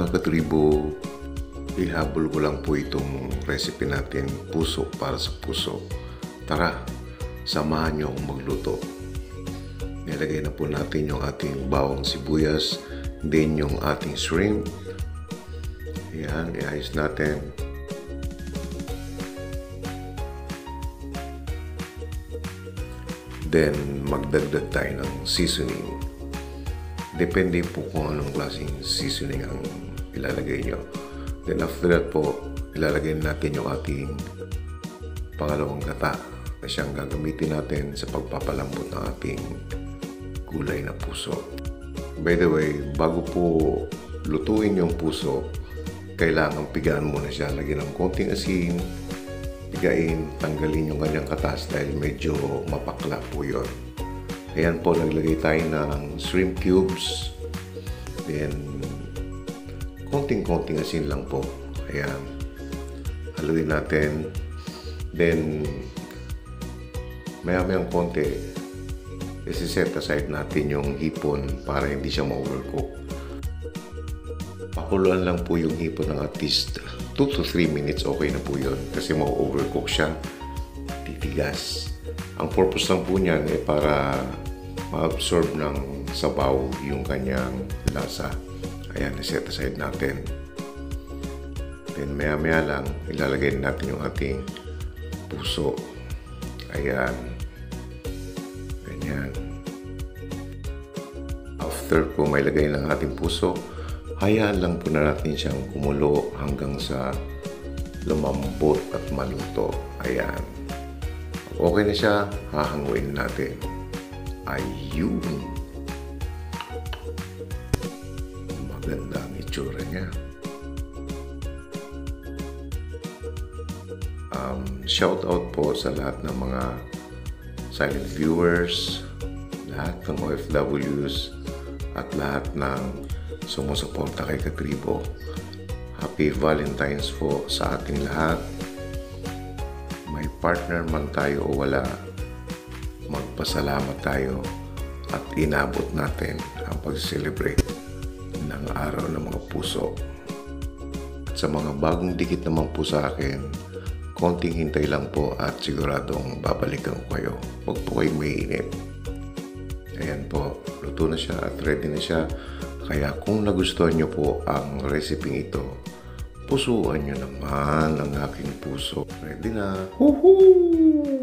mga katribo, ihabol ko lang po itong recipe natin, puso para sa puso. Tara, samahan niyo akong magluto. Nilagay na po natin yung ating bawang sibuyas, then yung ating shrimp. Ayan, iayos natin. Then, magdagdag tayo ng seasoning. Depende po kung anong klaseng seasoning ang ilalagay nyo. Then after that po, ilalagay natin yung ating pangalawang gata na siyang gagamitin natin sa pagpapalambot ng ating gulay na puso. By the way, bago po lutuin yung puso, kailangan pigaan muna siya. Lagyan ng konting asin, pigain, tanggalin yung kanyang katas dahil medyo mapakla po yun. Ayan po, naglagay tayo ng shrimp cubes. Then, konting-konting asin lang po. Ayan. Haluin natin. Then, maya-mayang konti, isi-set aside natin yung hipon para hindi siya ma-overcook. Pakuluan lang po yung hipon ng at least 2 to 3 minutes, okay na po yun. Kasi ma-overcook siya, titigas. Ang purpose lang po niyan ay para ma-absorb ng sabaw yung kanyang lasa. Ayan, set aside natin. Then maya-maya lang, ilalagay natin yung ating puso. Ayan. Ganyan. After po may lagay ng ating puso, hayaan lang po na natin siyang kumulo hanggang sa lumambot at maluto. Ayan. Okay na siya, hahanguin natin. Ayun. Maganda ang itsura niya. Um, shout out po sa lahat ng mga silent viewers, lahat ng OFWs, at lahat ng sumusuporta kay Katribo. Happy Valentine's po sa ating lahat. May partner man tayo o wala, magpasalamat tayo at inabot natin ang pag-celebrate ng araw ng mga puso. At sa mga bagong dikit naman po sa akin, konting hintay lang po at siguradong babalikan ko kayo. Huwag po kayo mainit. Ayan po, luto na siya at ready na siya. Kaya kung nagustuhan nyo po ang recipe ito, pusuan nyo naman ang aking puso. Ready na. Woohoo!